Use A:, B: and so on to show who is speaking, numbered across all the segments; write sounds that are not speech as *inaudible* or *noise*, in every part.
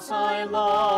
A: Jesus, I love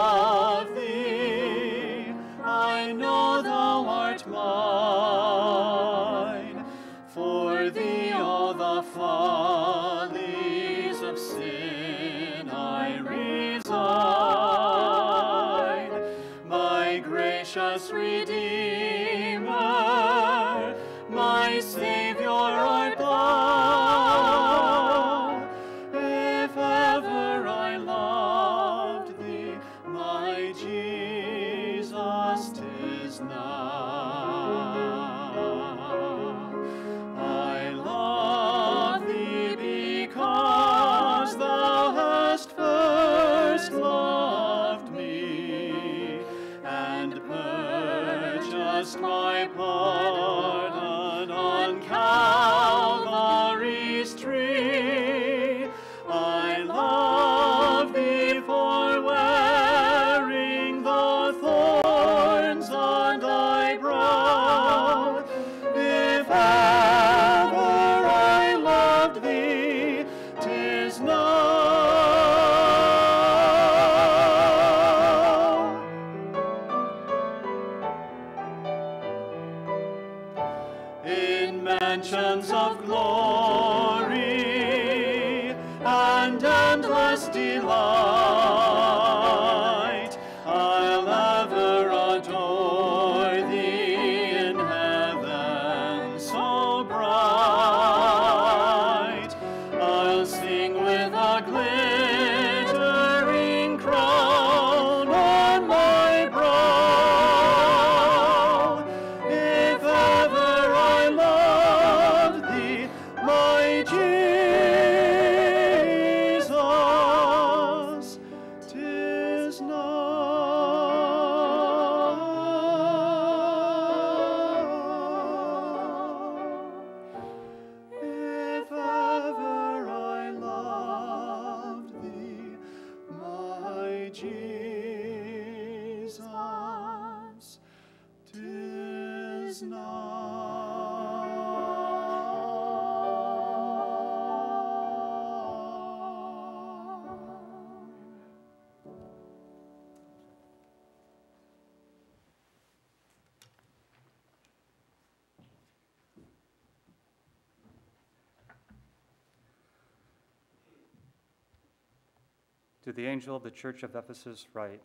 B: To the angel of the church of Ephesus write,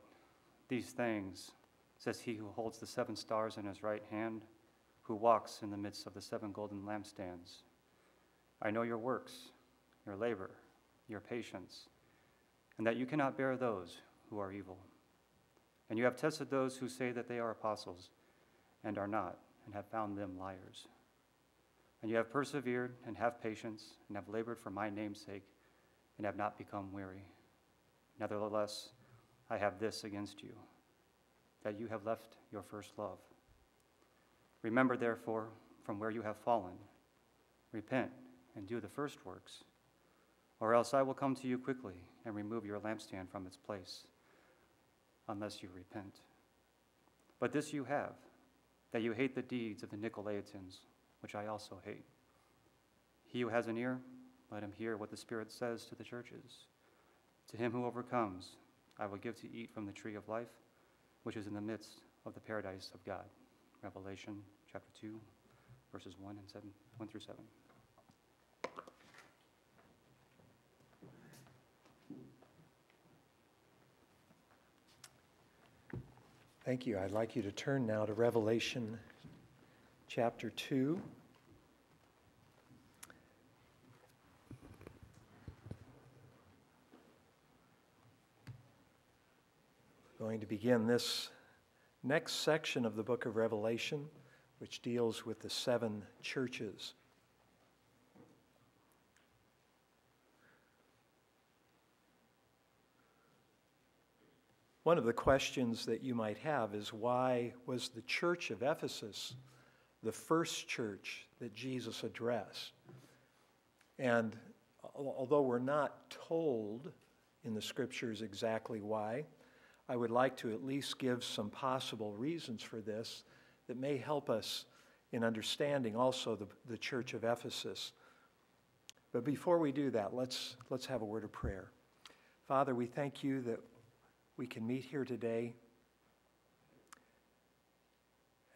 B: These things says he who holds the seven stars in his right hand, who walks in the midst of the seven golden lampstands. I know your works, your labor, your patience, and that you cannot bear those who are evil. And you have tested those who say that they are apostles and are not, and have found them liars. And you have persevered and have patience and have labored for my name's sake and have not become weary. Nevertheless, I have this against you, that you have left your first love. Remember, therefore, from where you have fallen, repent and do the first works, or else I will come to you quickly and remove your lampstand from its place, unless you repent. But this you have, that you hate the deeds of the Nicolaitans, which I also hate. He who has an ear, let him hear what the Spirit says to the churches. To him who overcomes, I will give to eat from the tree of life, which is in the midst of the paradise of God. Revelation chapter 2, verses 1 and 7, 1 through 7.
C: Thank you. I'd like you to turn now to Revelation chapter 2. Going to begin this next section of the book of Revelation, which deals with the seven churches. One of the questions that you might have is why was the church of Ephesus the first church that Jesus addressed? And although we're not told in the scriptures exactly why, I would like to at least give some possible reasons for this that may help us in understanding also the, the church of Ephesus. But before we do that, let's, let's have a word of prayer. Father, we thank you that we can meet here today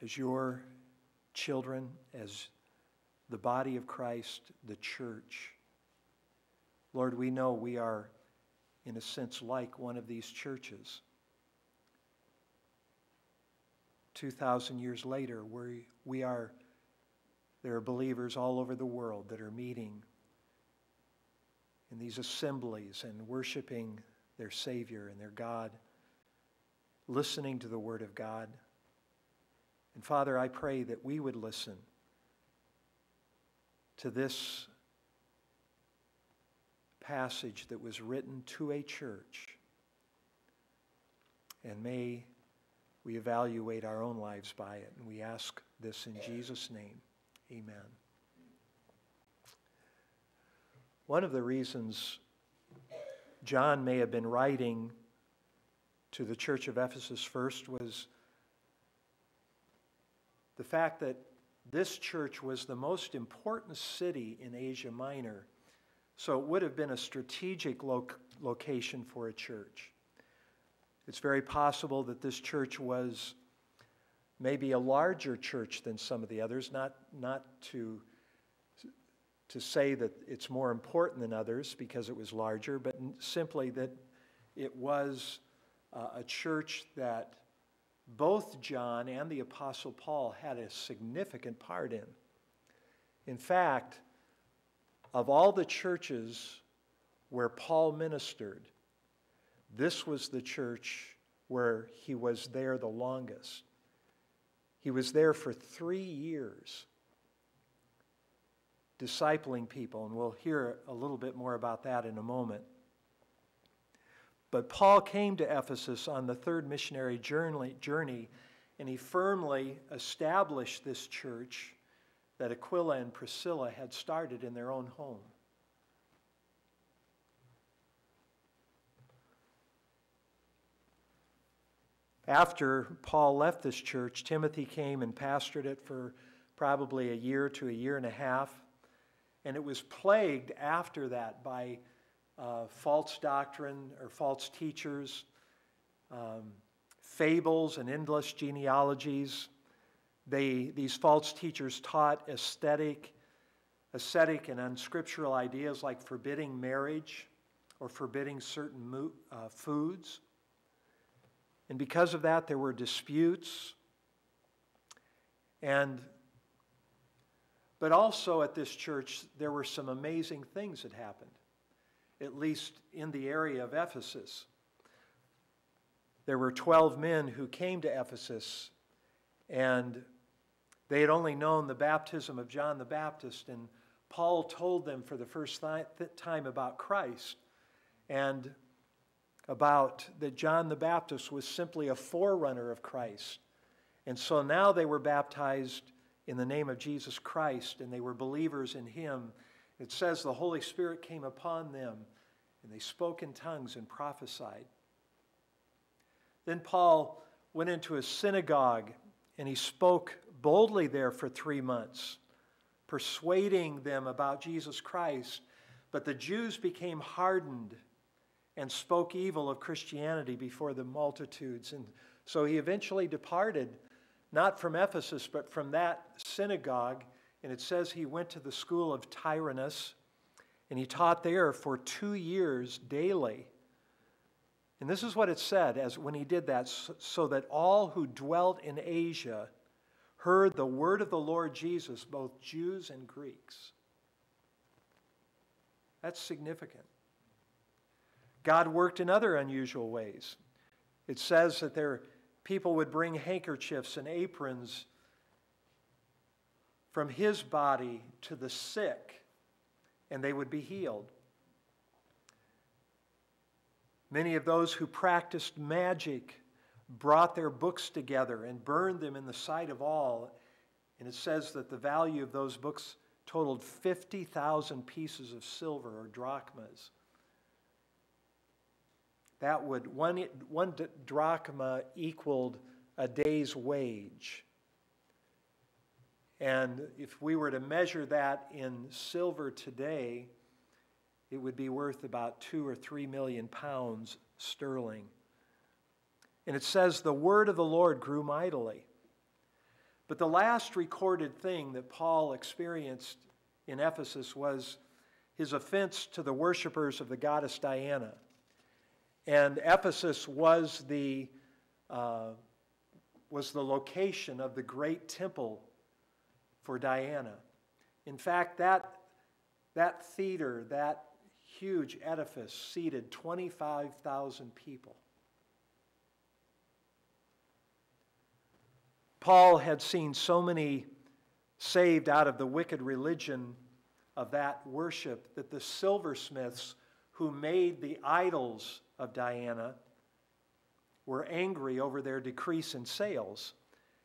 C: as your children, as the body of Christ, the church. Lord, we know we are, in a sense, like one of these churches. 2,000 years later, we, we are, there are believers all over the world that are meeting in these assemblies and worshiping their Savior and their God, listening to the Word of God. And Father, I pray that we would listen to this passage that was written to a church. And may we evaluate our own lives by it. And we ask this in Jesus' name. Amen. One of the reasons John may have been writing to the church of Ephesus first was the fact that this church was the most important city in Asia Minor. So it would have been a strategic location for a church. It's very possible that this church was maybe a larger church than some of the others, not, not to, to say that it's more important than others because it was larger, but simply that it was uh, a church that both John and the Apostle Paul had a significant part in. In fact, of all the churches where Paul ministered, this was the church where he was there the longest. He was there for three years, discipling people, and we'll hear a little bit more about that in a moment. But Paul came to Ephesus on the third missionary journey, and he firmly established this church that Aquila and Priscilla had started in their own home. After Paul left this church, Timothy came and pastored it for probably a year to a year and a half. And it was plagued after that by uh, false doctrine or false teachers, um, fables and endless genealogies. They, these false teachers taught aesthetic, ascetic and unscriptural ideas like forbidding marriage or forbidding certain mo- uh, foods. And because of that, there were disputes. And but also at this church, there were some amazing things that happened, at least in the area of Ephesus. There were 12 men who came to Ephesus, and they had only known the baptism of John the Baptist, and Paul told them for the first time about Christ. And about that John the Baptist was simply a forerunner of Christ. And so now they were baptized in the name of Jesus Christ and they were believers in him. It says the Holy Spirit came upon them and they spoke in tongues and prophesied. Then Paul went into a synagogue and he spoke boldly there for three months, persuading them about Jesus Christ. But the Jews became hardened and spoke evil of Christianity before the multitudes. And so he eventually departed, not from Ephesus, but from that synagogue. And it says he went to the school of Tyrannus, and he taught there for two years daily. And this is what it said as when he did that, so that all who dwelt in Asia heard the word of the Lord Jesus, both Jews and Greeks. That's significant. God worked in other unusual ways. It says that there, people would bring handkerchiefs and aprons from his body to the sick, and they would be healed. Many of those who practiced magic brought their books together and burned them in the sight of all. And it says that the value of those books totaled 50,000 pieces of silver or drachmas. That would, one, one drachma equaled a day's wage. And if we were to measure that in silver today, it would be worth about two or three million pounds sterling. And it says, The word of the Lord grew mightily. But the last recorded thing that Paul experienced in Ephesus was his offense to the worshippers of the goddess Diana. And Ephesus was the, uh, was the location of the great temple for Diana. In fact, that, that theater, that huge edifice, seated 25,000 people. Paul had seen so many saved out of the wicked religion of that worship that the silversmiths who made the idols of Diana were angry over their decrease in sales.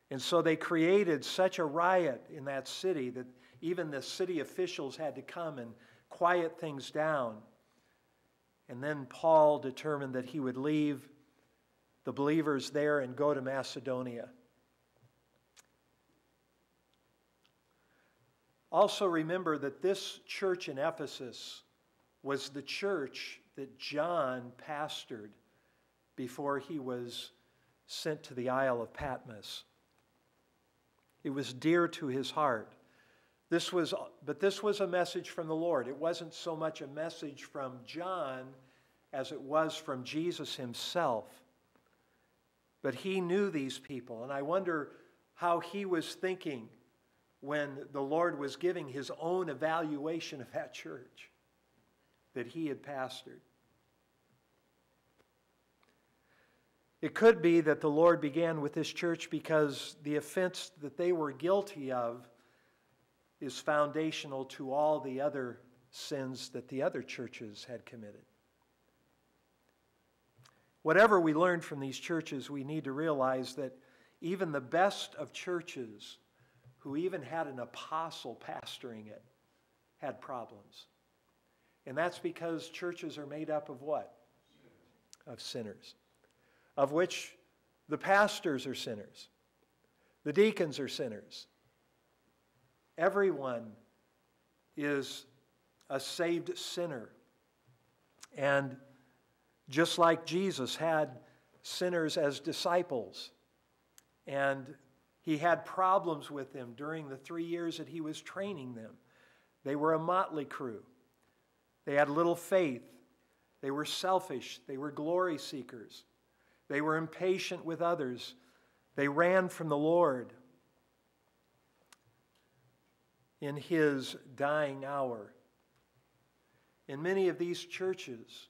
C: And so they created such a riot in that city that even the city officials had to come and quiet things down. And then Paul determined that he would leave the believers there and go to Macedonia. Also, remember that this church in Ephesus was the church that John pastored before he was sent to the Isle of Patmos. It was dear to his heart. This was, but this was a message from the Lord. It wasn't so much a message from John as it was from Jesus himself. But he knew these people, and I wonder how he was thinking when the Lord was giving his own evaluation of that church that he had pastored. It could be that the Lord began with this church because the offense that they were guilty of is foundational to all the other sins that the other churches had committed. Whatever we learn from these churches, we need to realize that even the best of churches who even had an apostle pastoring it, had problems. And that's because churches are made up of what? Of sinners, of which the pastors are sinners, the deacons are sinners. Everyone is a saved sinner. And just like Jesus had sinners as disciples, and he had problems with them during the three years that he was training them. They were a motley crew. They had little faith. They were selfish. They were glory seekers. They were impatient with others. They ran from the Lord in his dying hour. And many of these churches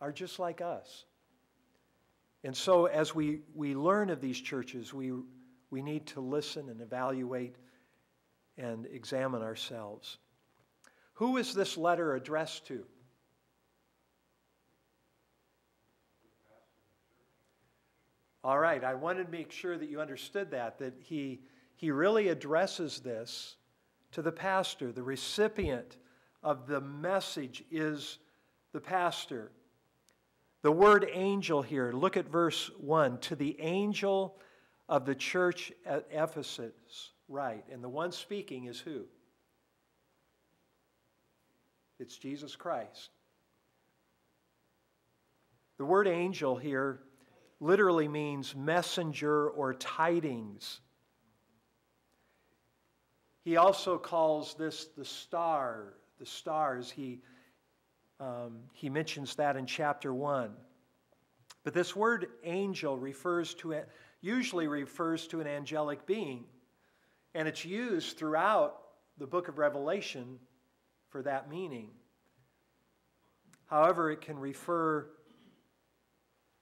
C: are just like us. And so, as we, we learn of these churches, we we need to listen and evaluate and examine ourselves. Who is this letter addressed to? All right, I wanted to make sure that you understood that, that he, he really addresses this to the pastor. The recipient of the message is the pastor. The word angel here, look at verse 1 to the angel of the church at Ephesus, right? And the one speaking is who? It's Jesus Christ. The word angel here literally means messenger or tidings. He also calls this the star, the stars. He, um, he mentions that in chapter 1. But this word angel refers to it usually refers to an angelic being, and it's used throughout the book of Revelation for that meaning. However, it can refer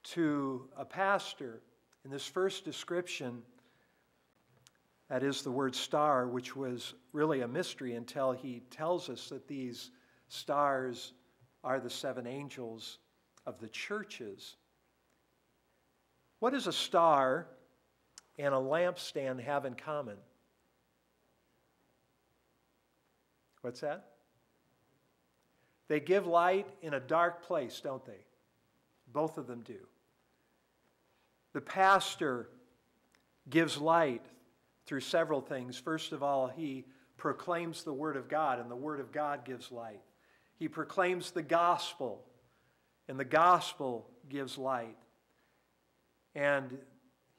C: to a pastor. In this first description, that is the word star, which was really a mystery until he tells us that these stars are the seven angels of the churches. What does a star and a lampstand have in common? What's that? They give light in a dark place, don't they? Both of them do. The pastor gives light through several things. First of all, he proclaims the Word of God, and the Word of God gives light. He proclaims the gospel, and the gospel gives light. And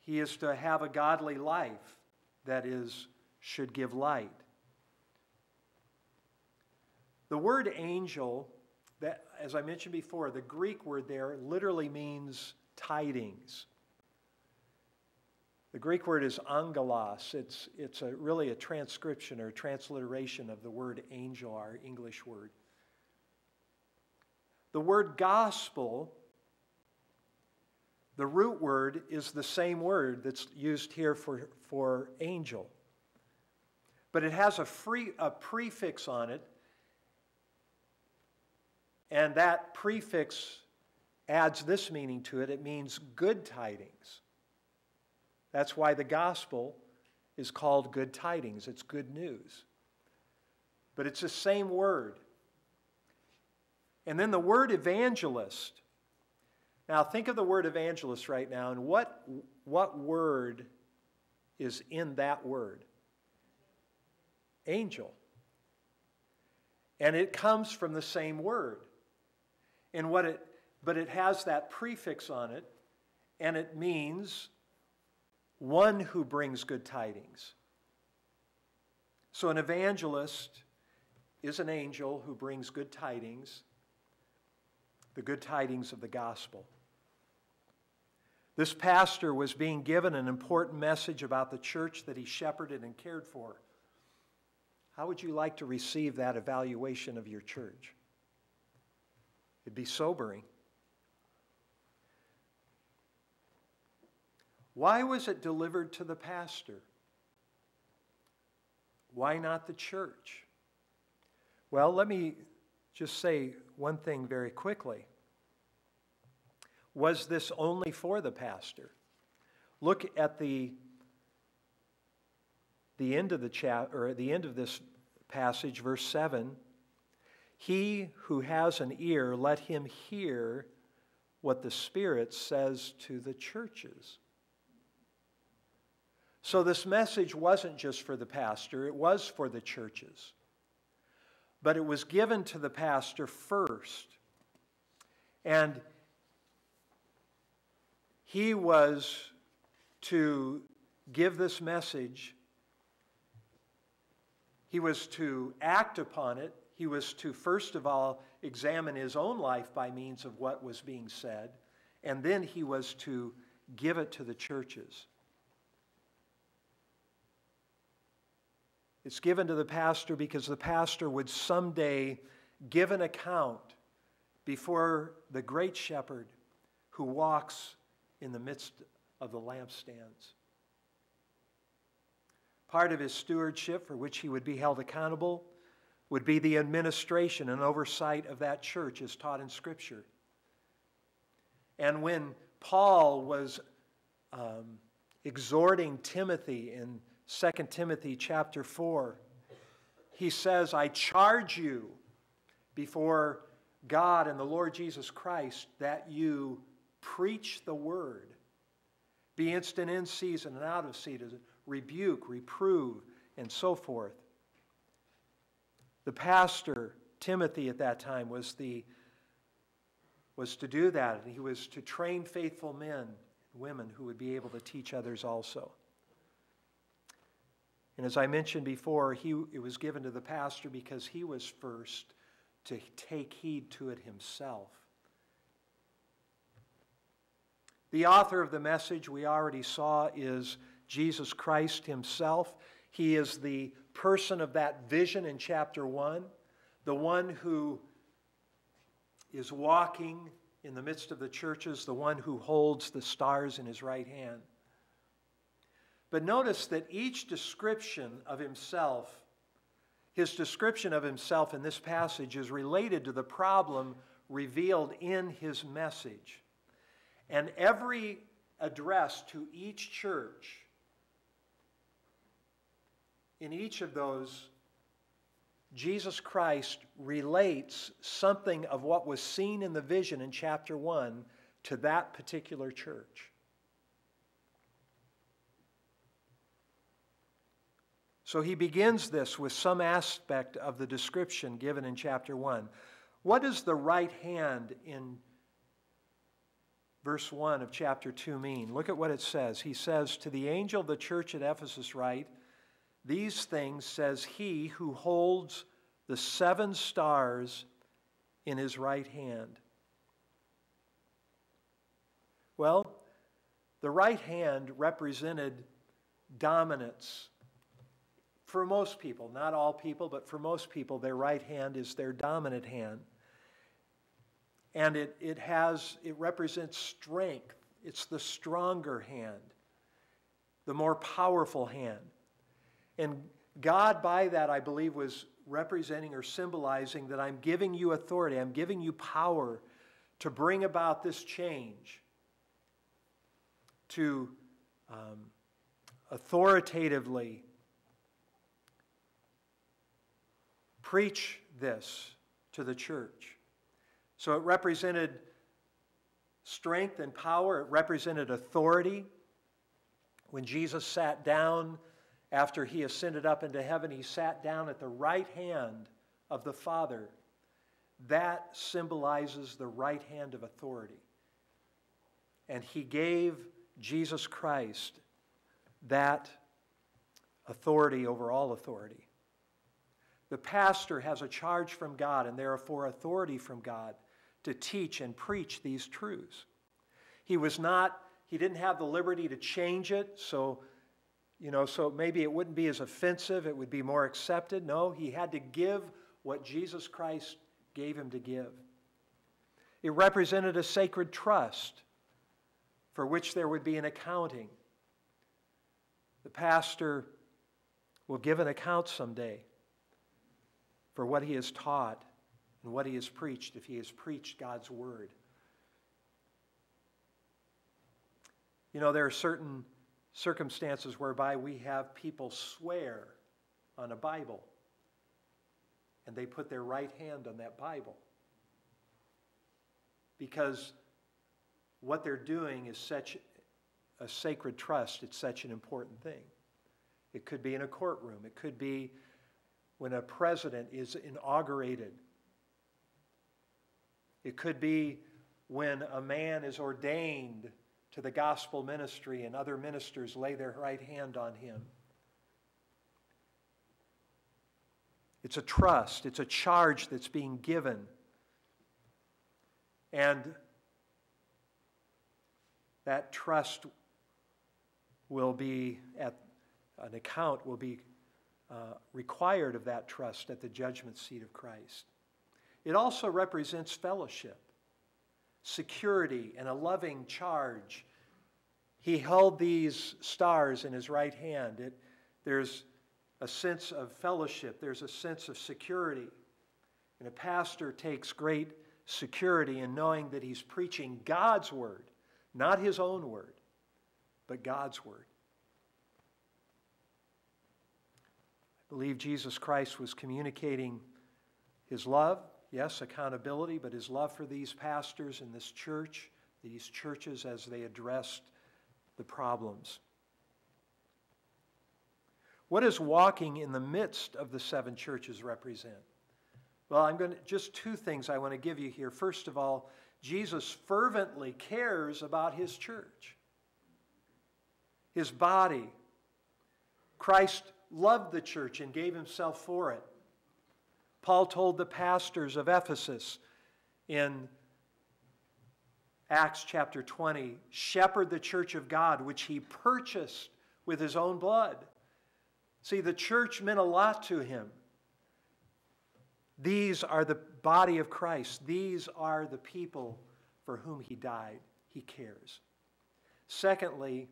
C: he is to have a godly life that is should give light. The word angel, that as I mentioned before, the Greek word there literally means tidings. The Greek word is angelos. It's, it's a, really a transcription or transliteration of the word angel, our English word. The word gospel, the root word, is the same word that's used here for, for angel. But it has a, free, a prefix on it, and that prefix adds this meaning to it it means good tidings. That's why the gospel is called good tidings, it's good news. But it's the same word. And then the word evangelist. Now, think of the word evangelist right now, and what, what word is in that word? Angel. And it comes from the same word. And what it, but it has that prefix on it, and it means one who brings good tidings. So, an evangelist is an angel who brings good tidings, the good tidings of the gospel. This pastor was being given an important message about the church that he shepherded and cared for. How would you like to receive that evaluation of your church? It'd be sobering. Why was it delivered to the pastor? Why not the church? Well, let me just say one thing very quickly. Was this only for the pastor? Look at the, the end of the chat or at the end of this passage, verse 7. He who has an ear, let him hear what the Spirit says to the churches. So, this message wasn't just for the pastor, it was for the churches. But it was given to the pastor first. And he was to give this message, he was to act upon it, he was to, first of all, examine his own life by means of what was being said, and then he was to give it to the churches. It's given to the pastor because the pastor would someday give an account before the great shepherd who walks in the midst of the lampstands. Part of his stewardship, for which he would be held accountable, would be the administration and oversight of that church as taught in Scripture. And when Paul was um, exhorting Timothy in 2 Timothy chapter 4, he says, I charge you before God and the Lord Jesus Christ that you preach the word. Be instant in season and out of season, rebuke, reprove, and so forth. The pastor, Timothy, at that time was, the, was to do that, and he was to train faithful men and women who would be able to teach others also. And as I mentioned before, he, it was given to the pastor because he was first to take heed to it himself. The author of the message we already saw is Jesus Christ himself. He is the person of that vision in chapter 1, the one who is walking in the midst of the churches, the one who holds the stars in his right hand. But notice that each description of himself, his description of himself in this passage, is related to the problem revealed in his message. And every address to each church, in each of those, Jesus Christ relates something of what was seen in the vision in chapter 1 to that particular church. So he begins this with some aspect of the description given in chapter 1. What does the right hand in verse 1 of chapter 2 mean? Look at what it says. He says, To the angel of the church at Ephesus, write, These things says he who holds the seven stars in his right hand. Well, the right hand represented dominance. For most people, not all people, but for most people, their right hand is their dominant hand. And it, it has, it represents strength. It's the stronger hand, the more powerful hand. And God, by that, I believe, was representing or symbolizing that I'm giving you authority, I'm giving you power to bring about this change, to um, authoritatively preach this to the church. So it represented strength and power, it represented authority. When Jesus sat down after he ascended up into heaven, he sat down at the right hand of the Father. That symbolizes the right hand of authority. And he gave Jesus Christ that authority over all authority. The pastor has a charge from God and therefore authority from God to teach and preach these truths. He was not, he didn't have the liberty to change it, so, you know, so maybe it wouldn't be as offensive, it would be more accepted. No, he had to give what Jesus Christ gave him to give. It represented a sacred trust for which there would be an accounting. The pastor will give an account someday for what he has taught and what he has preached if he has preached God's word. You know, there are certain circumstances whereby we have people swear on a Bible and they put their right hand on that Bible because what they're doing is such a sacred trust, it's such an important thing. It could be in a courtroom, it could be when a president is inaugurated, it could be when a man is ordained to the gospel ministry and other ministers lay their right hand on him. It's a trust, it's a charge that's being given. And that trust will be at an account will be uh, required of that trust at the judgment seat of Christ. It also represents fellowship, security, and a loving charge. He held these stars in his right hand. It, there's a sense of fellowship, there's a sense of security. And a pastor takes great security in knowing that he's preaching God's word, not his own word, but God's word. I believe Jesus Christ was communicating his love, yes, accountability, but his love for these pastors and this church, these churches as they addressed the problems. What does walking in the midst of the seven churches represent? Well, I'm going to just two things I want to give you here. First of all, Jesus fervently cares about his church, his body. Christ loved the church and gave himself for it. Paul told the pastors of Ephesus in Acts chapter 20 shepherd the church of God, which he purchased with his own blood. See, the church meant a lot to him. These are the body of Christ, these are the people for whom he died. He cares. Secondly,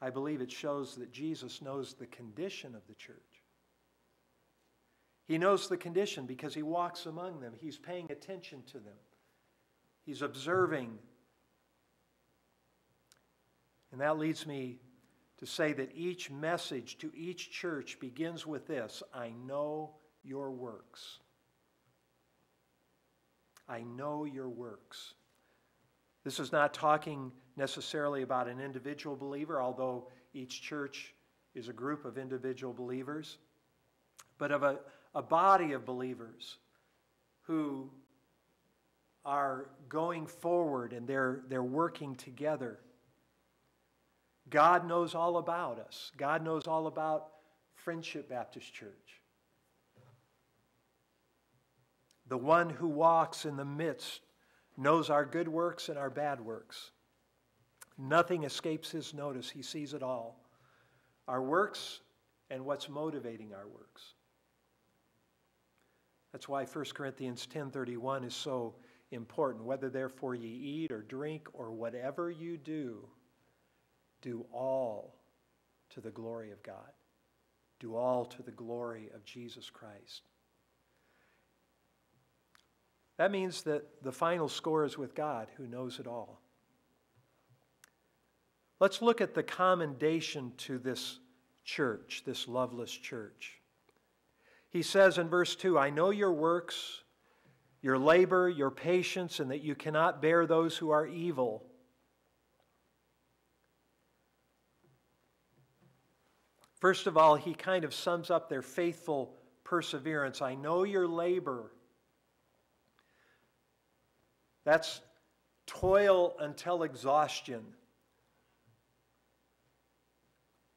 C: I believe it shows that Jesus knows the condition of the church. He knows the condition because he walks among them. He's paying attention to them. He's observing. And that leads me to say that each message to each church begins with this I know your works. I know your works. This is not talking necessarily about an individual believer, although each church is a group of individual believers, but of a, a body of believers who are going forward and they're, they're working together. God knows all about us. God knows all about Friendship Baptist Church. The one who walks in the midst knows our good works and our bad works. Nothing escapes his notice. He sees it all. Our works and what's motivating our works. That's why 1 Corinthians 10:31 is so important. Whether therefore ye eat or drink or whatever you do, do all to the glory of God. Do all to the glory of Jesus Christ. That means that the final score is with God who knows it all. Let's look at the commendation to this church, this loveless church. He says in verse 2 I know your works, your labor, your patience, and that you cannot bear those who are evil. First of all, he kind of sums up their faithful perseverance. I know your labor. That's toil until exhaustion,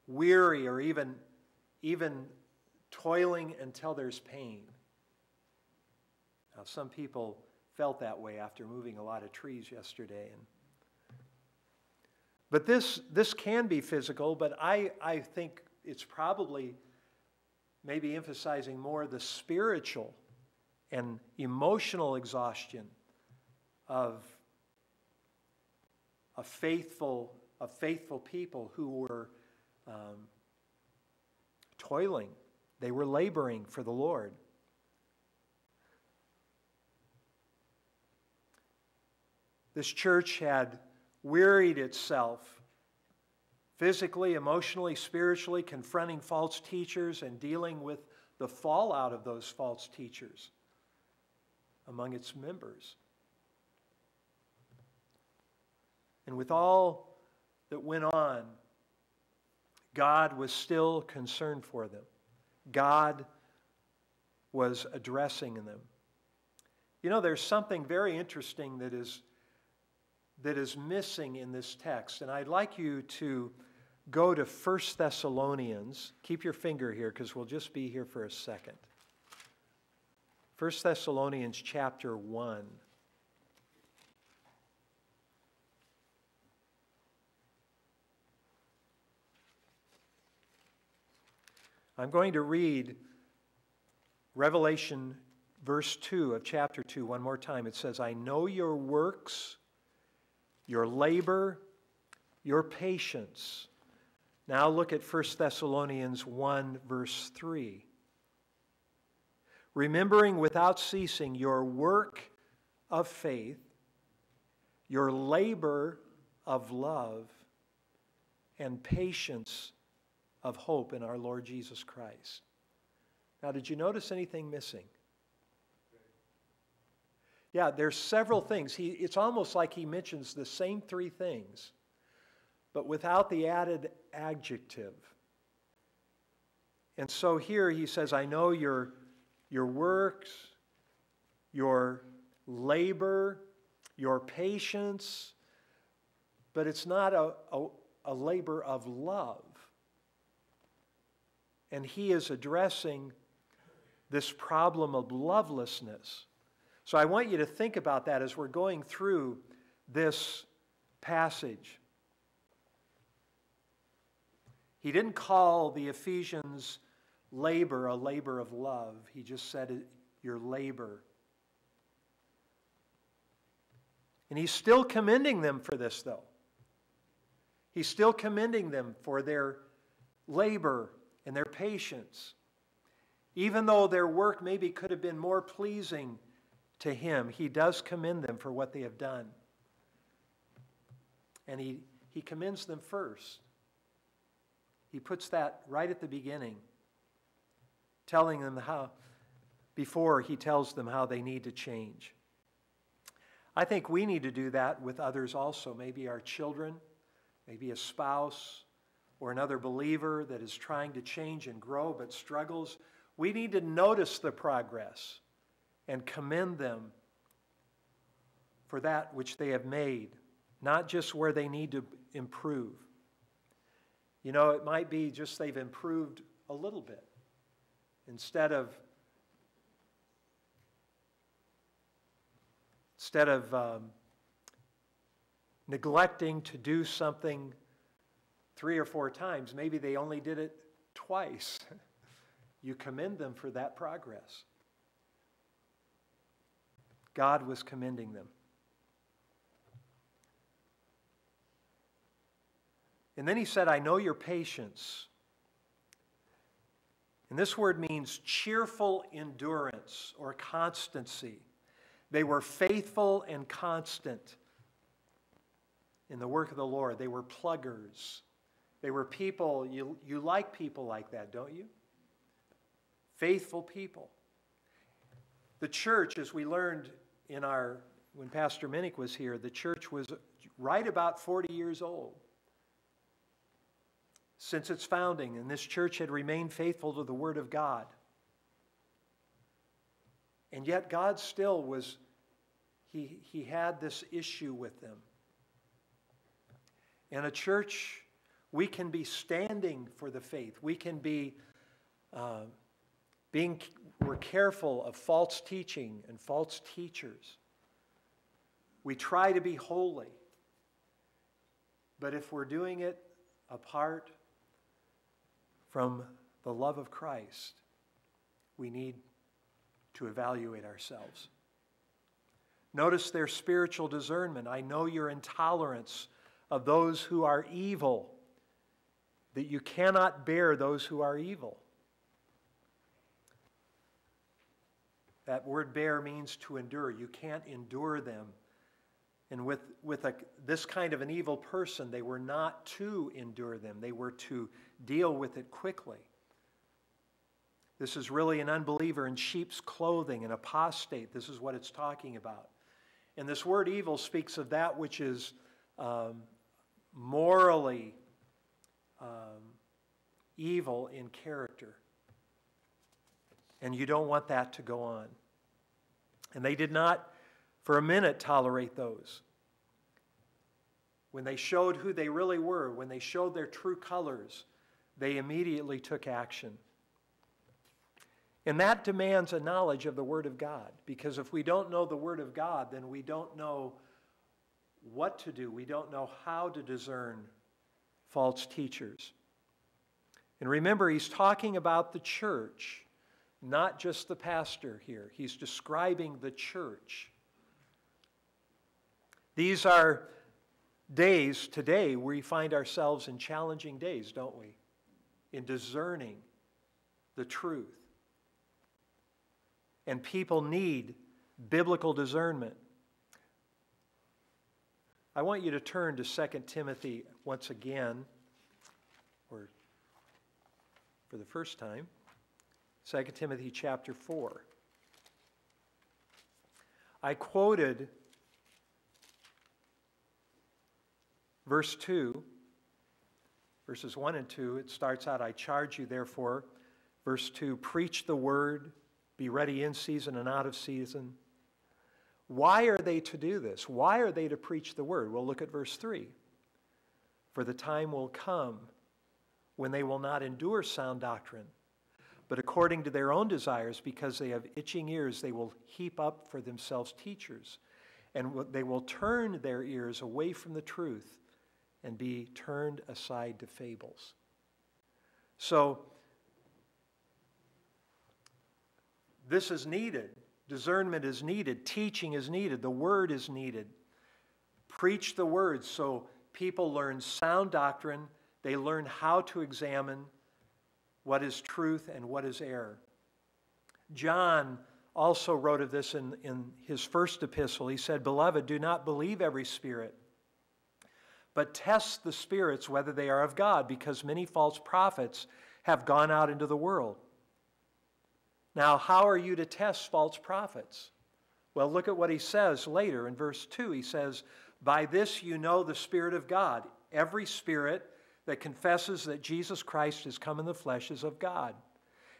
C: weary, or even, even toiling until there's pain. Now, some people felt that way after moving a lot of trees yesterday. And, but this, this can be physical, but I, I think it's probably maybe emphasizing more the spiritual and emotional exhaustion of a faithful, of faithful people who were um, toiling. They were laboring for the Lord. This church had wearied itself physically, emotionally, spiritually, confronting false teachers and dealing with the fallout of those false teachers among its members. And with all that went on, God was still concerned for them. God was addressing them. You know, there's something very interesting that is, that is missing in this text, and I'd like you to go to 1 Thessalonians. Keep your finger here because we'll just be here for a second. 1 Thessalonians chapter 1. I'm going to read Revelation verse 2 of chapter 2 one more time. It says, I know your works, your labor, your patience now look at 1 Thessalonians 1, verse 3. Remembering without ceasing your work of faith, your labor of love, and patience of hope in our Lord Jesus Christ. Now, did you notice anything missing? Yeah, there's several things. He, it's almost like he mentions the same three things but without the added adjective. And so here he says, I know your, your works, your labor, your patience, but it's not a, a, a labor of love. And he is addressing this problem of lovelessness. So I want you to think about that as we're going through this passage. He didn't call the Ephesians labor a labor of love, he just said your labor. And he's still commending them for this, though. He's still commending them for their labor and their patience. Even though their work maybe could have been more pleasing to him, he does commend them for what they have done. And he, he commends them first. He puts that right at the beginning, telling them how, before he tells them how they need to change. I think we need to do that with others also, maybe our children, maybe a spouse, or another believer that is trying to change and grow but struggles. We need to notice the progress and commend them for that which they have made, not just where they need to improve. You know, it might be just they've improved a little bit instead of instead of um, neglecting to do something three or four times, maybe they only did it twice. *laughs* you commend them for that progress. God was commending them. And then he said, I know your patience. And this word means cheerful endurance or constancy. They were faithful and constant in the work of the Lord. They were pluggers. They were people, you, you like people like that, don't you? Faithful people. The church, as we learned in our, when Pastor Minnick was here, the church was right about 40 years old since its founding, and this church had remained faithful to the Word of God. And yet, God still was, he, he had this issue with them. In a church, we can be standing for the faith. We can be uh, being, we're careful of false teaching and false teachers. We try to be holy. But if we're doing it apart from the love of Christ, we need to evaluate ourselves. Notice their spiritual discernment. I know your intolerance of those who are evil, that you cannot bear those who are evil. That word bear means to endure. You can't endure them. And with, with a, this kind of an evil person, they were not to endure them, they were to deal with it quickly. This is really an unbeliever in sheep's clothing, an apostate. This is what it's talking about. And this word evil speaks of that which is um, morally um, evil in character. And you don't want that to go on. And they did not, for a minute, tolerate those. When they showed who they really were, when they showed their true colors, they immediately took action. And that demands a knowledge of the Word of God, because if we don't know the Word of God, then we don't know what to do. We don't know how to discern false teachers. And remember, he's talking about the church, not just the pastor here. He's describing the church. These are days today where we find ourselves in challenging days, don't we? in discerning the truth. And people need biblical discernment. I want you to turn to 2 Timothy once again, or for the first time. 2 Timothy chapter 4. I quoted verse 2 verses 1 and 2, it starts out, I charge you, therefore, verse 2, preach the word, be ready in season and out of season. Why are they to do this? Why are they to preach the word? Well, look at verse 3. For the time will come when they will not endure sound doctrine, but according to their own desires, because they have itching ears, they will heap up for themselves teachers, and they will turn their ears away from the truth and be turned aside to fables. So, this is needed. Discernment is needed. Teaching is needed. The word is needed. Preach the word so people learn sound doctrine. They learn how to examine what is truth and what is error. John also wrote of this in, in his first epistle. He said, Beloved, do not believe every spirit but test the spirits whether they are of God, because many false prophets have gone out into the world. Now, how are you to test false prophets? Well, look at what he says later in verse 2. He says, By this you know the Spirit of God. Every spirit that confesses that Jesus Christ has come in the flesh is of God.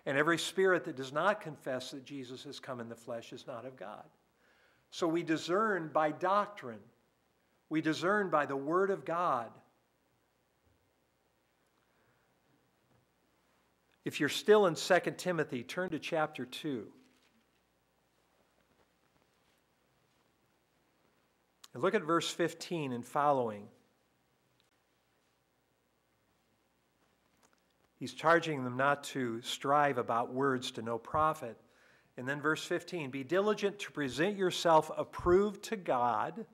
C: And every spirit that does not confess that Jesus has come in the flesh is not of God. So we discern by doctrine, we discern by the Word of God. If you're still in 2 Timothy, turn to chapter 2. And look at verse 15 and following. He's charging them not to strive about words to no profit. And then verse 15 Be diligent to present yourself approved to God,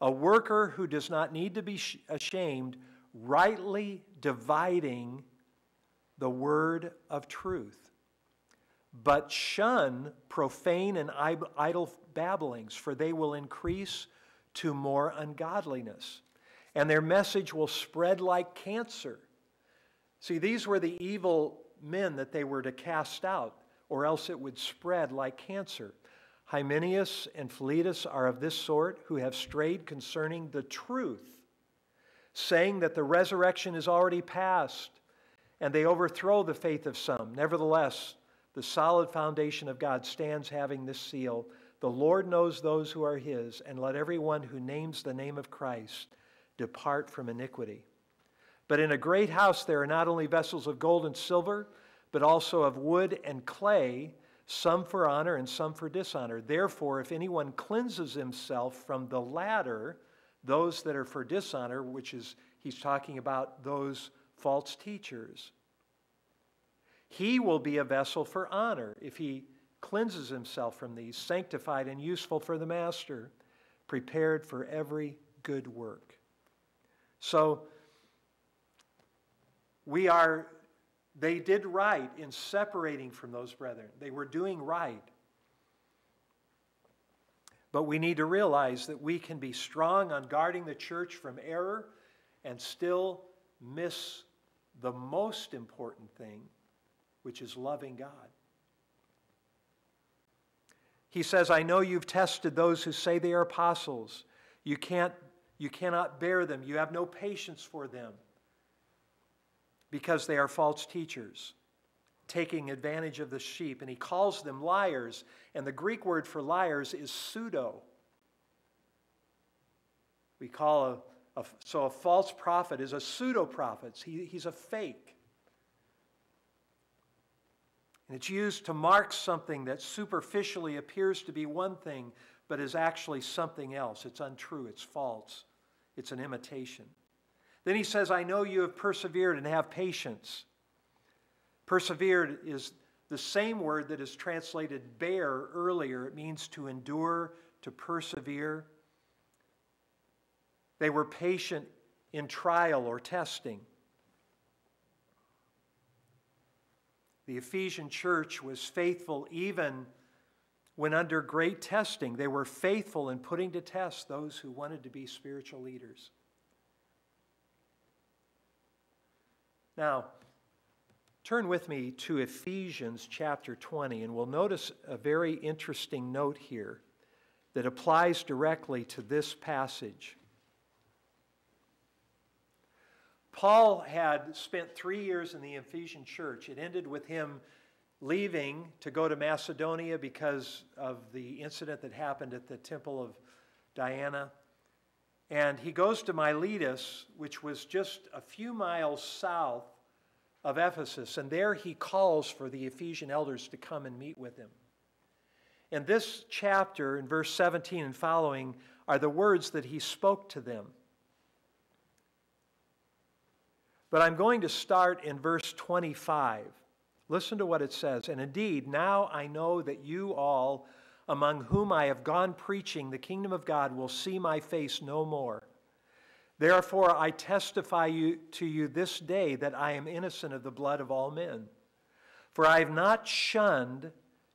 C: a worker who does not need to be ashamed, rightly dividing the word of truth. But shun profane and idle babblings, for they will increase to more ungodliness. And their message will spread like cancer See, these were the evil men that they were to cast out, or else it would spread like cancer. Hymenaeus and Philetus are of this sort who have strayed concerning the truth, saying that the resurrection is already past, and they overthrow the faith of some. Nevertheless, the solid foundation of God stands having this seal The Lord knows those who are his, and let everyone who names the name of Christ depart from iniquity. But in a great house there are not only vessels of gold and silver, but also of wood and clay, some for honor and some for dishonor. Therefore, if anyone cleanses himself from the latter, those that are for dishonor, which is, he's talking about those false teachers, he will be a vessel for honor if he cleanses himself from these, sanctified and useful for the master, prepared for every good work. So, we are, they did right in separating from those brethren. They were doing right. But we need to realize that we can be strong on guarding the church from error and still miss the most important thing, which is loving God. He says, I know you've tested those who say they are apostles. You, can't, you cannot bear them, you have no patience for them because they are false teachers, taking advantage of the sheep. And he calls them liars. And the Greek word for liars is pseudo. We call a, a so a false prophet is a pseudo prophet. He, he's a fake. And it's used to mark something that superficially appears to be one thing, but is actually something else. It's untrue, it's false, it's an imitation. Then he says, I know you have persevered and have patience. Persevered is the same word that is translated bear earlier. It means to endure, to persevere. They were patient in trial or testing. The Ephesian church was faithful even when under great testing. They were faithful in putting to test those who wanted to be spiritual leaders. Now, turn with me to Ephesians chapter 20, and we'll notice a very interesting note here that applies directly to this passage. Paul had spent three years in the Ephesian church. It ended with him leaving to go to Macedonia because of the incident that happened at the temple of Diana. And he goes to Miletus, which was just a few miles south of Ephesus, and there he calls for the Ephesian elders to come and meet with him. And this chapter, in verse 17 and following, are the words that he spoke to them. But I'm going to start in verse 25. Listen to what it says. And indeed, now I know that you all, among whom I have gone preaching the kingdom of God, will see my face no more. Therefore, I testify you, to you this day that I am innocent of the blood of all men. For I have not shunned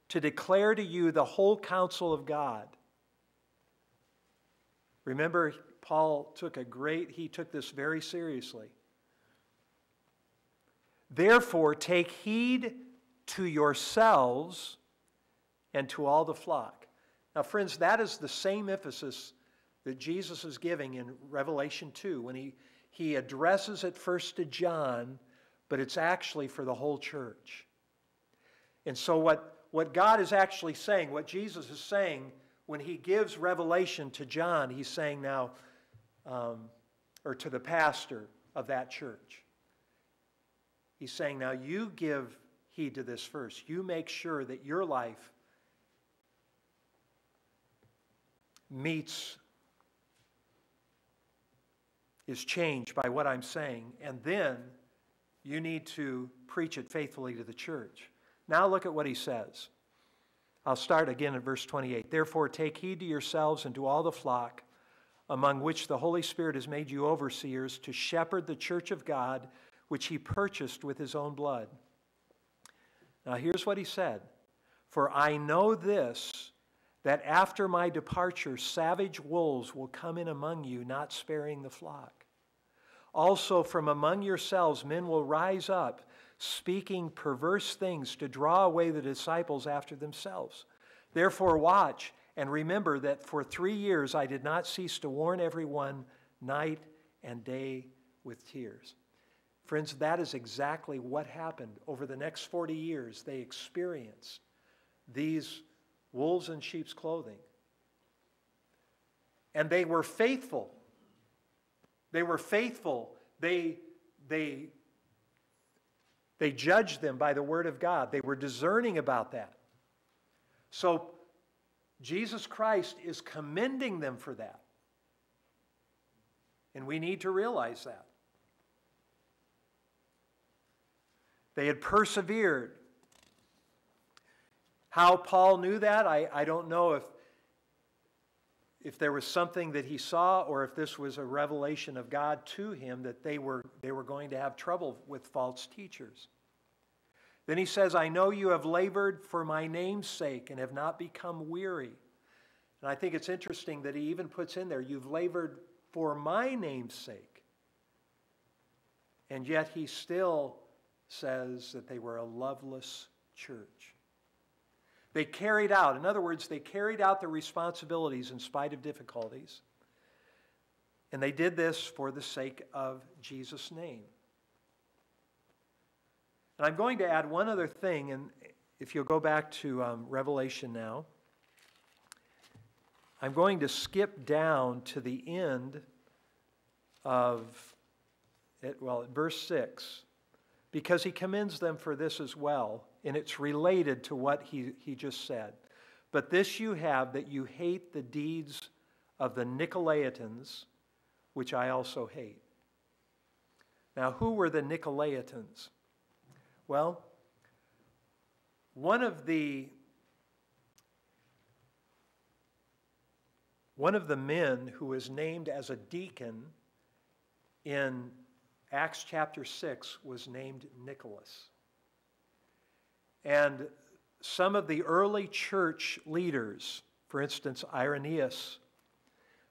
C: to declare to you the whole counsel of God. Remember, Paul took a great, he took this very seriously. Therefore, take heed to yourselves and to all the flock. Now, friends, that is the same emphasis that Jesus is giving in Revelation 2 when he, he addresses it first to John, but it's actually for the whole church. And so, what, what God is actually saying, what Jesus is saying when he gives revelation to John, he's saying now, um, or to the pastor of that church, he's saying, now you give heed to this first. You make sure that your life meets, is changed by what I'm saying, and then you need to preach it faithfully to the church. Now look at what he says. I'll start again at verse 28. Therefore, take heed to yourselves and to all the flock among which the Holy Spirit has made you overseers to shepherd the church of God, which he purchased with his own blood. Now, here's what he said For I know this, that after my departure, savage wolves will come in among you, not sparing the flock. Also, from among yourselves, men will rise up speaking perverse things to draw away the disciples after themselves. Therefore, watch and remember that for three years I did not cease to warn everyone night and day with tears. Friends, that is exactly what happened over the next 40 years. They experienced these wolves in sheep's clothing. And they were faithful. They were faithful. They, they they judged them by the Word of God. They were discerning about that. So Jesus Christ is commending them for that. And we need to realize that. They had persevered. How Paul knew that, I, I don't know if, if there was something that he saw or if this was a revelation of God to him that they were, they were going to have trouble with false teachers. Then he says, I know you have labored for my name's sake and have not become weary. And I think it's interesting that he even puts in there, You've labored for my name's sake. And yet he still says that they were a loveless church. They carried out, in other words, they carried out their responsibilities in spite of difficulties. And they did this for the sake of Jesus' name. And I'm going to add one other thing, and if you'll go back to um, Revelation now, I'm going to skip down to the end of, it, well, verse 6, because he commends them for this as well, and it's related to what he, he just said. But this you have that you hate the deeds of the Nicolaitans, which I also hate. Now, who were the Nicolaitans? Well, one of the one of the men who was named as a deacon in Acts chapter 6 was named Nicholas. And some of the early church leaders, for instance, Irenaeus,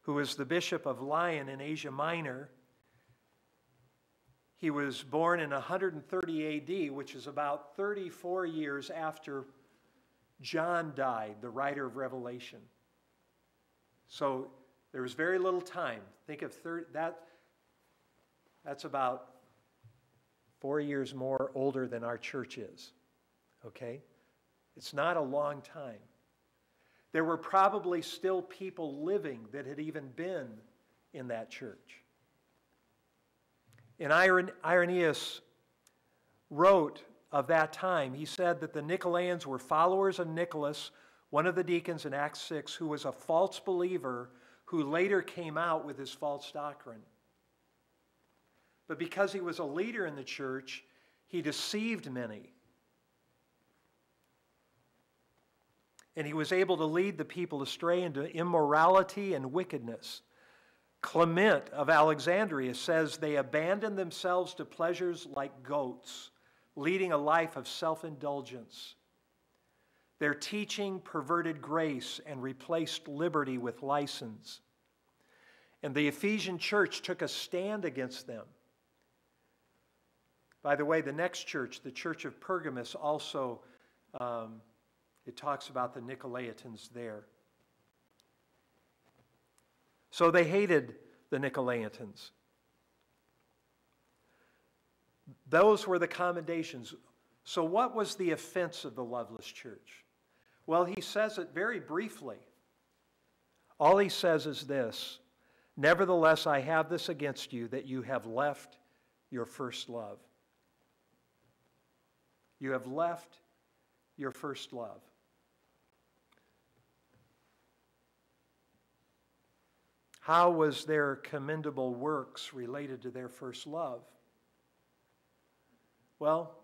C: who was the bishop of Lyon in Asia Minor, he was born in 130 AD, which is about 34 years after John died, the writer of Revelation. So there was very little time. Think of 30, that. That's about four years more older than our church is. Okay? It's not a long time. There were probably still people living that had even been in that church. And Irenaeus wrote of that time, he said that the Nicolaitans were followers of Nicholas, one of the deacons in Acts 6, who was a false believer who later came out with his false doctrine. But because he was a leader in the church, he deceived many. And he was able to lead the people astray into immorality and wickedness. Clement of Alexandria says they abandoned themselves to pleasures like goats, leading a life of self indulgence. Their teaching perverted grace and replaced liberty with license. And the Ephesian church took a stand against them. By the way, the next church, the church of Pergamus, also, um, it talks about the Nicolaitans there. So they hated the Nicolaitans. Those were the commendations. So, what was the offense of the loveless church? Well, he says it very briefly. All he says is this Nevertheless, I have this against you that you have left your first love. You have left your first love. How was their commendable works related to their first love? Well,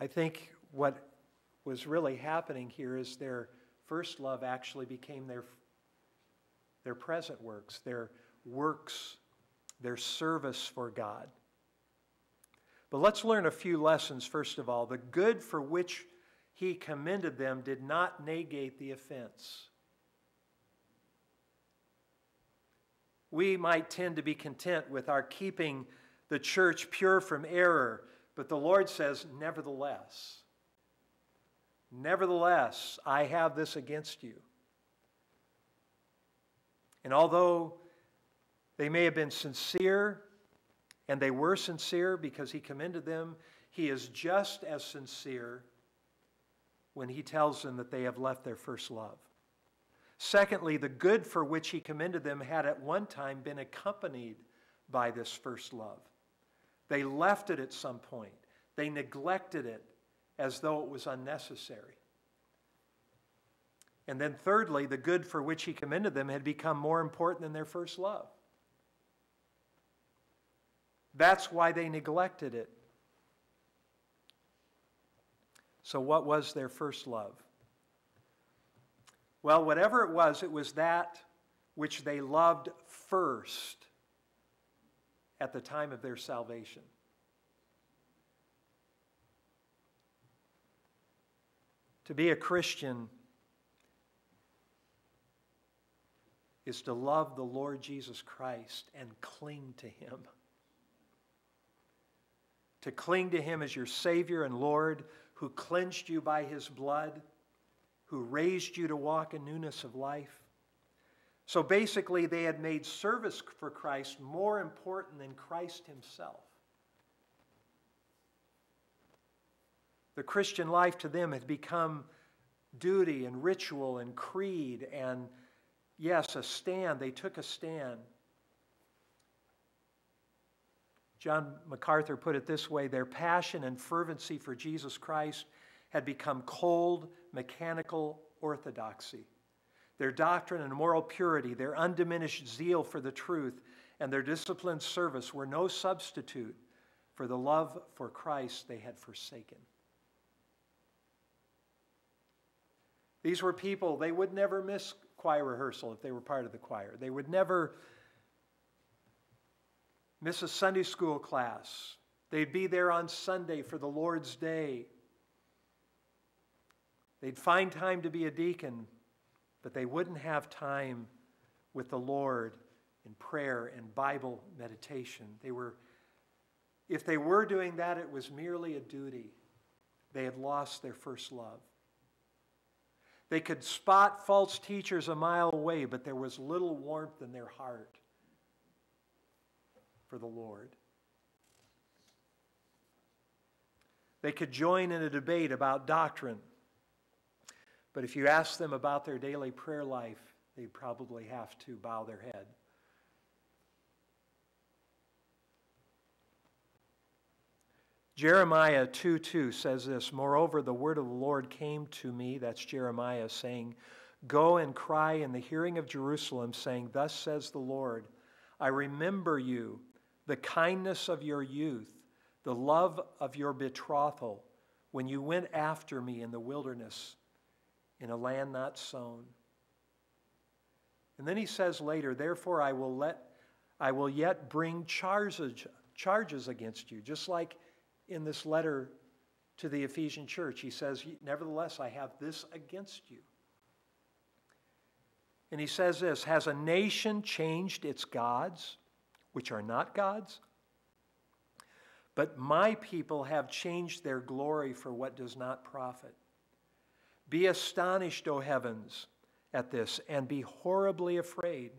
C: I think what was really happening here is their first love actually became their, their present works, their works, their service for God. But let's learn a few lessons, first of all. The good for which he commended them did not negate the offense. We might tend to be content with our keeping the church pure from error, but the Lord says, nevertheless, nevertheless, I have this against you. And although they may have been sincere, and they were sincere because he commended them, he is just as sincere when he tells them that they have left their first love. Secondly, the good for which he commended them had at one time been accompanied by this first love. They left it at some point, they neglected it as though it was unnecessary. And then, thirdly, the good for which he commended them had become more important than their first love. That's why they neglected it. So, what was their first love? Well, whatever it was, it was that which they loved first at the time of their salvation. To be a Christian is to love the Lord Jesus Christ and cling to Him. To cling to Him as your Savior and Lord who cleansed you by his blood, who raised you to walk in newness of life. So basically, they had made service for Christ more important than Christ himself. The Christian life to them had become duty and ritual and creed and, yes, a stand. They took a stand. John MacArthur put it this way their passion and fervency for Jesus Christ had become cold, mechanical orthodoxy. Their doctrine and moral purity, their undiminished zeal for the truth, and their disciplined service were no substitute for the love for Christ they had forsaken. These were people, they would never miss choir rehearsal if they were part of the choir. They would never miss a Sunday school class. They'd be there on Sunday for the Lord's Day. They'd find time to be a deacon, but they wouldn't have time with the Lord in prayer and Bible meditation. They were, if they were doing that, it was merely a duty. They had lost their first love. They could spot false teachers a mile away, but there was little warmth in their heart for the Lord. They could join in a debate about doctrine, but if you ask them about their daily prayer life, they'd probably have to bow their head. Jeremiah 2 2 says this Moreover, the word of the Lord came to me, that's Jeremiah, saying, Go and cry in the hearing of Jerusalem, saying, Thus says the Lord, I remember you the kindness of your youth, the love of your betrothal, when you went after me in the wilderness, in a land not sown. And then he says later, Therefore I will let I will yet bring charges, charges against you, just like in this letter to the Ephesian church. He says, Nevertheless, I have this against you. And he says this Has a nation changed its gods? Which are not God's. But my people have changed their glory for what does not profit. Be astonished, O heavens, at this, and be horribly afraid.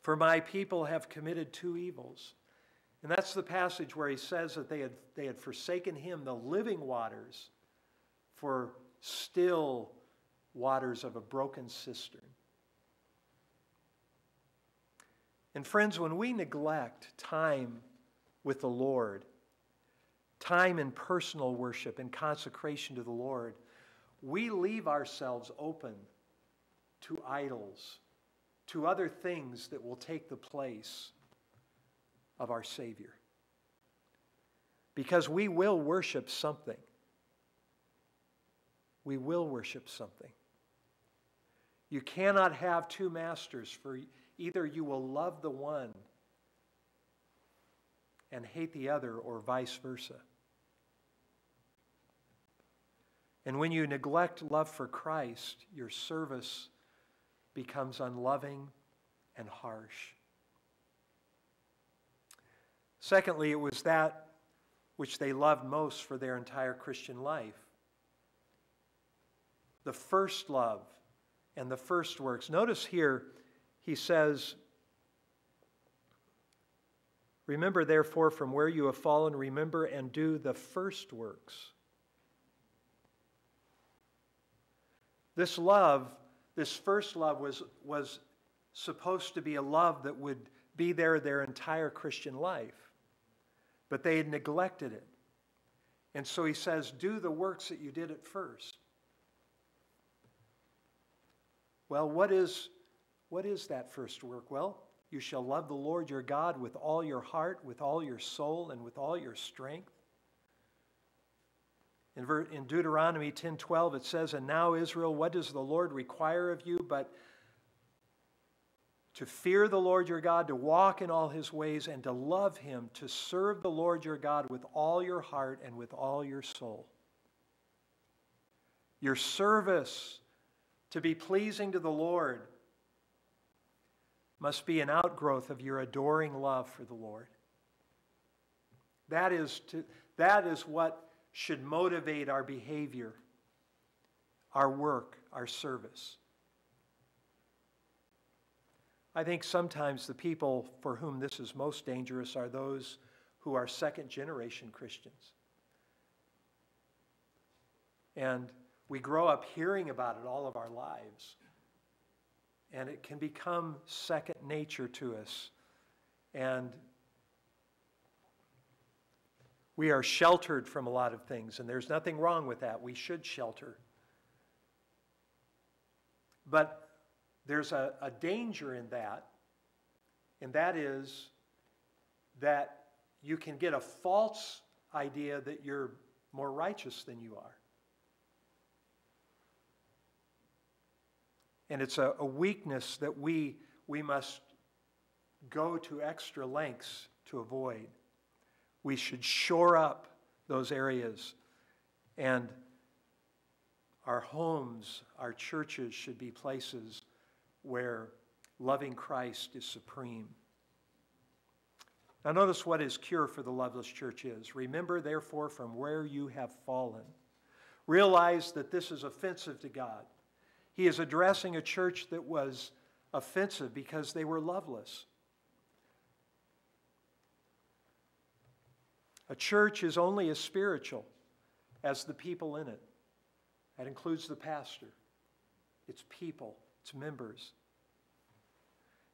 C: For my people have committed two evils. And that's the passage where he says that they had, they had forsaken him, the living waters, for still waters of a broken cistern. And friends, when we neglect time with the Lord, time in personal worship and consecration to the Lord, we leave ourselves open to idols, to other things that will take the place of our Savior. Because we will worship something. We will worship something. You cannot have two masters, for either you will love the one and hate the other, or vice versa. And when you neglect love for Christ, your service becomes unloving and harsh. Secondly, it was that which they loved most for their entire Christian life the first love and the first works. Notice here, he says, Remember, therefore, from where you have fallen, remember and do the first works. This love, this first love, was, was supposed to be a love that would be there their entire Christian life. But they had neglected it. And so he says, Do the works that you did at first. Well, what is, what is that first work? Well, you shall love the Lord your God with all your heart, with all your soul, and with all your strength. In, Deuteronomy 10:12 it says, "And now Israel, what does the Lord require of you but to fear the Lord your God, to walk in all his ways, and to love him, to serve the Lord your God with all your heart and with all your soul." Your service to be pleasing to the Lord must be an outgrowth of your adoring love for the Lord. That is, to, that is what should motivate our behavior, our work, our service. I think sometimes the people for whom this is most dangerous are those who are second generation Christians. And we grow up hearing about it all of our lives. And it can become second nature to us. And we are sheltered from a lot of things, and there's nothing wrong with that. We should shelter. But there's a, a danger in that, and that is that you can get a false idea that you're more righteous than you are. And it's a, a weakness that we, we must go to extra lengths to avoid. We should shore up those areas. And our homes, our churches should be places where loving Christ is supreme. Now, notice what his cure for the loveless church is. Remember, therefore, from where you have fallen. Realize that this is offensive to God. He is addressing a church that was offensive because they were loveless. A church is only as spiritual as the people in it. That includes the pastor, its people, its members.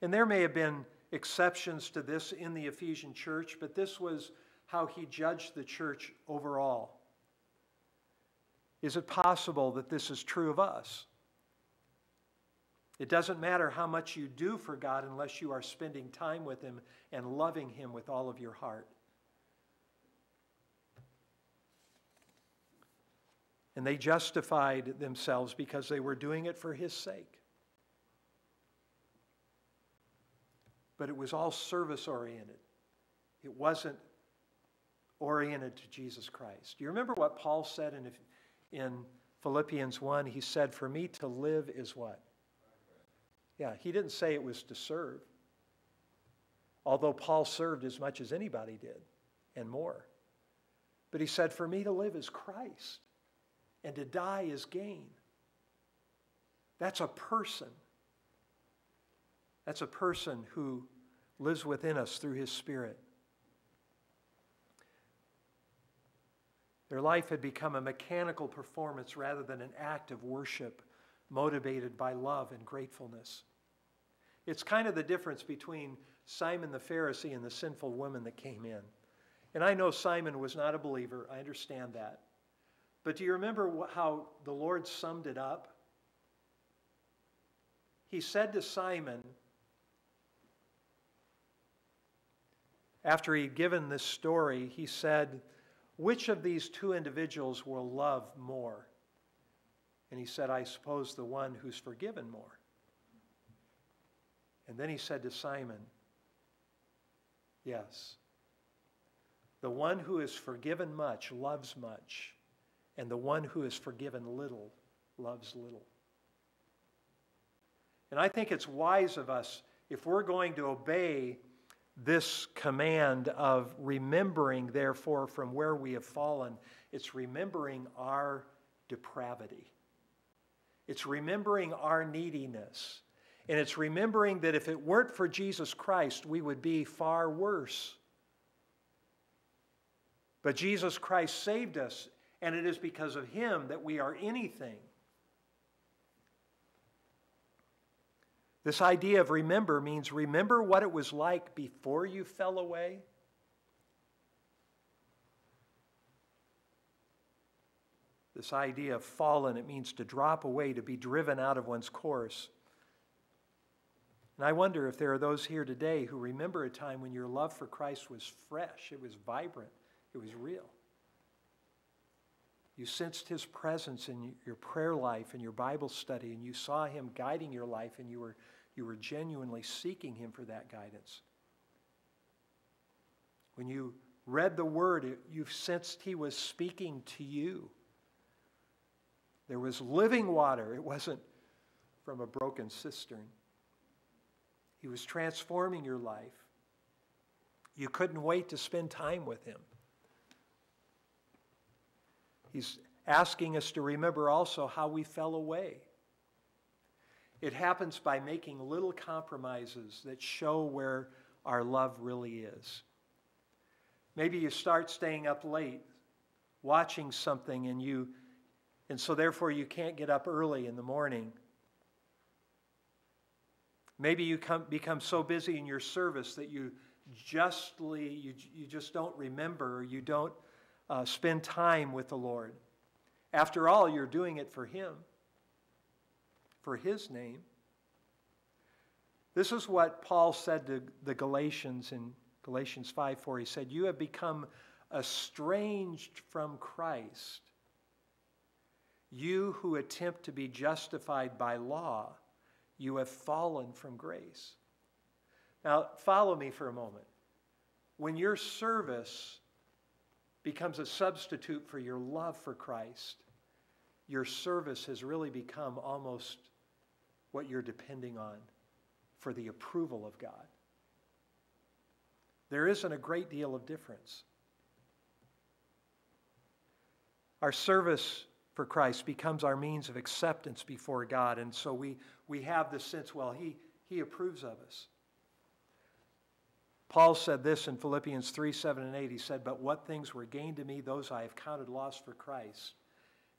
C: And there may have been exceptions to this in the Ephesian church, but this was how he judged the church overall. Is it possible that this is true of us? It doesn't matter how much you do for God unless you are spending time with Him and loving Him with all of your heart. And they justified themselves because they were doing it for His sake. But it was all service oriented, it wasn't oriented to Jesus Christ. Do you remember what Paul said in, in Philippians 1? He said, For me to live is what? Yeah, he didn't say it was to serve. Although Paul served as much as anybody did and more. But he said, For me to live is Christ, and to die is gain. That's a person. That's a person who lives within us through his Spirit. Their life had become a mechanical performance rather than an act of worship motivated by love and gratefulness. It's kind of the difference between Simon the Pharisee and the sinful woman that came in. And I know Simon was not a believer, I understand that. But do you remember how the Lord summed it up? He said to Simon, after he'd given this story, he said, Which of these two individuals will love more? And he said, I suppose the one who's forgiven more. And then he said to Simon, Yes, the one who is forgiven much loves much, and the one who is forgiven little loves little. And I think it's wise of us, if we're going to obey this command of remembering, therefore, from where we have fallen, it's remembering our depravity. It's remembering our neediness. And it's remembering that if it weren't for Jesus Christ, we would be far worse. But Jesus Christ saved us, and it is because of Him that we are anything. This idea of remember means remember what it was like before you fell away. This idea of fallen, it means to drop away, to be driven out of one's course. And I wonder if there are those here today who remember a time when your love for Christ was fresh, it was vibrant, it was real. You sensed his presence in your prayer life and your Bible study, and you saw him guiding your life, and you were you were genuinely seeking Him for that guidance. When you read the Word, you sensed He was speaking to you. There was living water, it wasn't from a broken cistern. He was transforming your life. You couldn't wait to spend time with Him. He's asking us to remember also how we fell away. It happens by making little compromises that show where our love really is. Maybe you start staying up late watching something and you and so therefore you can't get up early in the morning. Maybe you come, become so busy in your service that you justly you, you just don't remember you don't uh, spend time with the Lord. After all, you're doing it for Him for his name. This is what Paul said to the Galatians in Galatians 5 4. He said, You have become estranged from Christ. You who attempt to be justified by law, you have fallen from grace. Now, follow me for a moment. When your service becomes a substitute for your love for Christ, your service has really become almost what you're depending on for the approval of God. There isn't a great deal of difference. Our service for Christ becomes our means of acceptance before God, and so we, we have the sense, well, he, he approves of us. Paul said this in Philippians 3 7 and 8. He said, But what things were gained to me, those I have counted loss for Christ.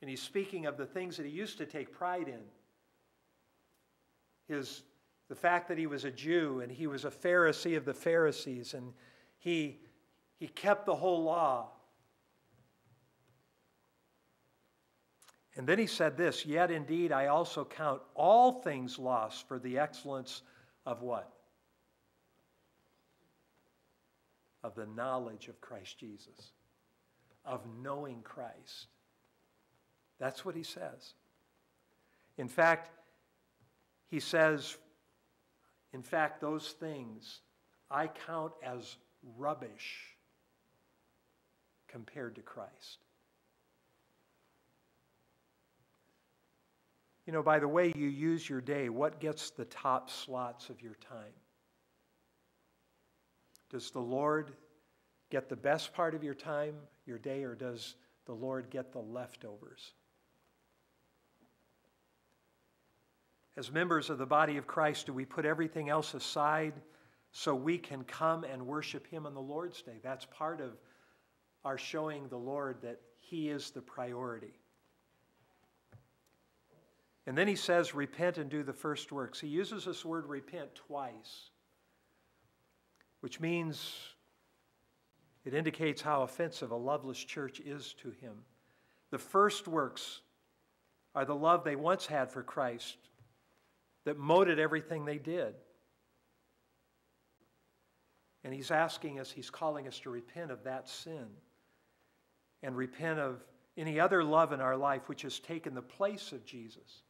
C: And he's speaking of the things that he used to take pride in his, the fact that he was a Jew and he was a Pharisee of the Pharisees and he, he kept the whole law. And then he said this Yet indeed I also count all things lost for the excellence of what? Of the knowledge of Christ Jesus, of knowing Christ. That's what he says. In fact, he says, in fact, those things I count as rubbish compared to Christ. You know, by the way you use your day, what gets the top slots of your time? Does the Lord get the best part of your time, your day, or does the Lord get the leftovers? As members of the body of Christ, do we put everything else aside so we can come and worship Him on the Lord's Day? That's part of our showing the Lord that He is the priority. And then he says, repent and do the first works. He uses this word repent twice, which means it indicates how offensive a loveless church is to him. The first works are the love they once had for Christ that molded everything they did. And he's asking us, he's calling us to repent of that sin and repent of any other love in our life which has taken the place of Jesus.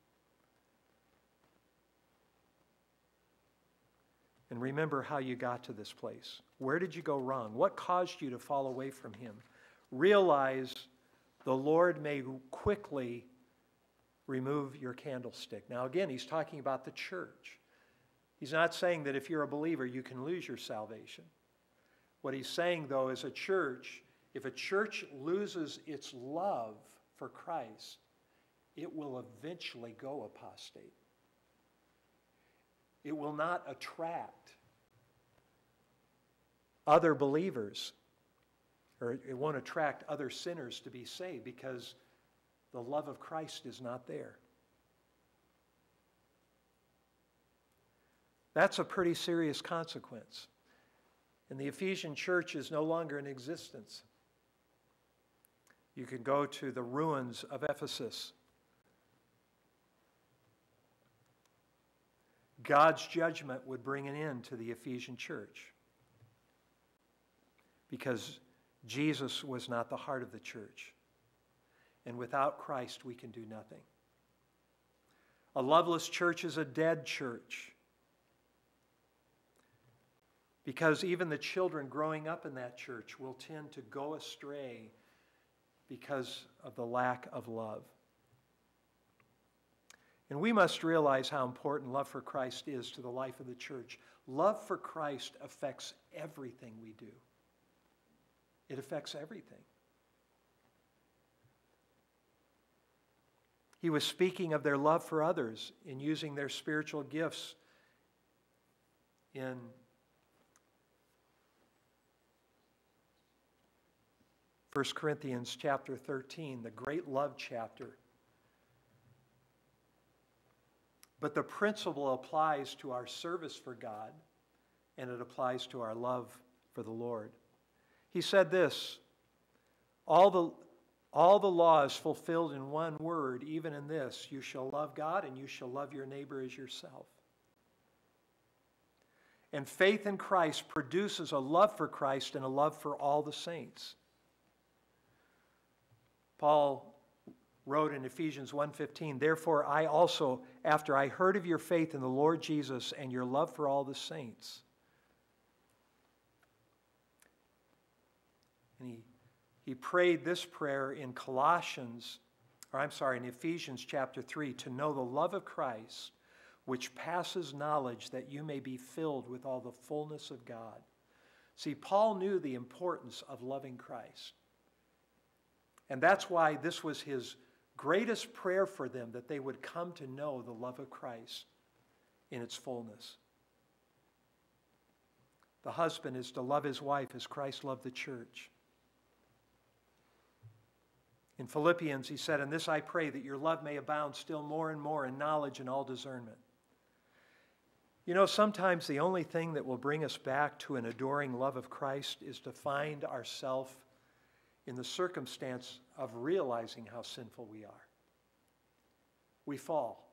C: And remember how you got to this place. Where did you go wrong? What caused you to fall away from Him? Realize the Lord may quickly remove your candlestick. Now, again, He's talking about the church. He's not saying that if you're a believer, you can lose your salvation. What He's saying, though, is a church, if a church loses its love for Christ, it will eventually go apostate it will not attract other believers, or it won't attract other sinners to be saved because the love of Christ is not there. That's a pretty serious consequence. And the Ephesian church is no longer in existence. You can go to the ruins of Ephesus God's judgment would bring an end to the Ephesian church because Jesus was not the heart of the church. And without Christ, we can do nothing. A loveless church is a dead church because even the children growing up in that church will tend to go astray because of the lack of love. And we must realize how important love for Christ is to the life of the church. Love for Christ affects everything we do, it affects everything. He was speaking of their love for others in using their spiritual gifts in First Corinthians chapter 13, the great love chapter. But the principle applies to our service for God and it applies to our love for the Lord. He said this all the, all the law is fulfilled in one word, even in this you shall love God and you shall love your neighbor as yourself. And faith in Christ produces a love for Christ and a love for all the saints. Paul wrote in Ephesians 1:15, "Therefore I also, after I heard of your faith in the Lord Jesus and your love for all the saints." And he, he prayed this prayer in Colossians, or I'm sorry, in Ephesians chapter 3, to know the love of Christ, which passes knowledge, that you may be filled with all the fullness of God. See, Paul knew the importance of loving Christ. And that's why this was his greatest prayer for them that they would come to know the love of Christ in its fullness. The husband is to love his wife as Christ loved the church. In Philippians, he said, In this I pray that your love may abound still more and more in knowledge and all discernment. You know, sometimes the only thing that will bring us back to an adoring love of Christ is to find ourselves in the circumstance of realizing how sinful we are. We fall.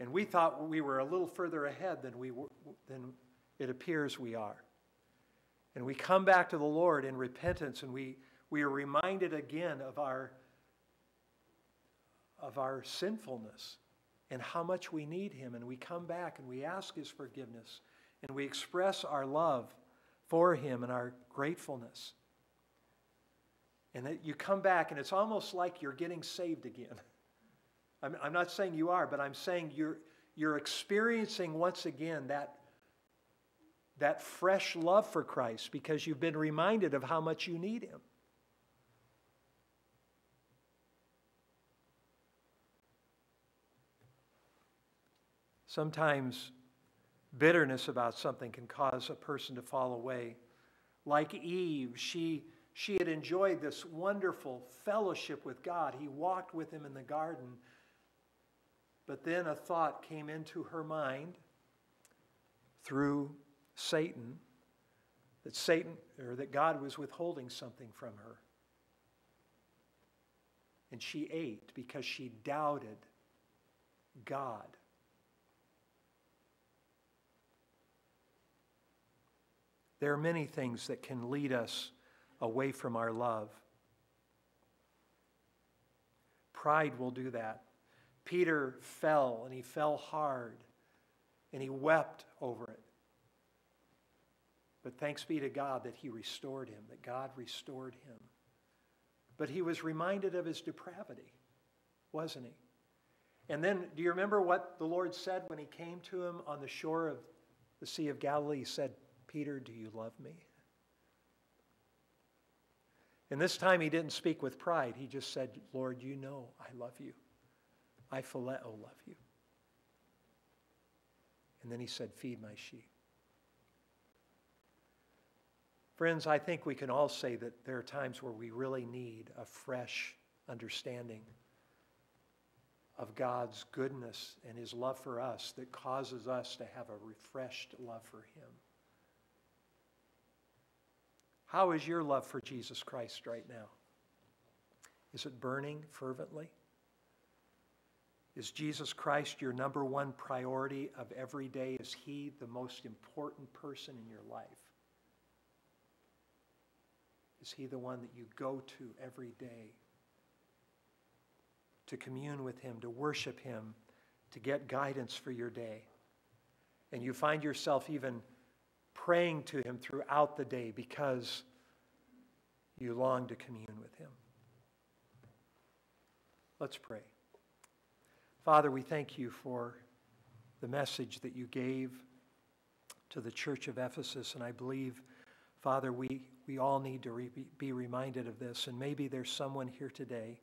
C: And we thought we were a little further ahead than, we were, than it appears we are. And we come back to the Lord in repentance and we, we are reminded again of our, of our sinfulness and how much we need Him. And we come back and we ask His forgiveness and we express our love for Him and our gratefulness. And that you come back, and it's almost like you're getting saved again. *laughs* I'm, I'm not saying you are, but I'm saying you're, you're experiencing once again that, that fresh love for Christ because you've been reminded of how much you need Him. Sometimes bitterness about something can cause a person to fall away. Like Eve, she She had enjoyed this wonderful fellowship with God. He walked with him in the garden. But then a thought came into her mind through Satan that Satan or that God was withholding something from her. And she ate because she doubted God. There are many things that can lead us away from our love. Pride will do that. Peter fell, and he fell hard, and he wept over it. But thanks be to God that he restored him, that God restored him. But he was reminded of his depravity, wasn't he? And then, do you remember what the Lord said when he came to him on the shore of the Sea of Galilee? He said, Peter, do you love me? And this time he didn't speak with pride. He just said, Lord, you know I love you. I phileo love you. And then he said, Feed my sheep. Friends, I think we can all say that there are times where we really need a fresh understanding of God's goodness and his love for us that causes us to have a refreshed love for him. How is your love for Jesus Christ right now? Is it burning fervently? Is Jesus Christ your number one priority of every day? Is he the most important person in your life? Is he the one that you go to every day to commune with him, to worship him, to get guidance for your day? And you find yourself even praying to him throughout the day because you long to commune with him. Let's pray. Father, we thank you for the message that you gave to the church of Ephesus, and I believe, Father, we, we all need to re- be reminded of this, and maybe there's someone here today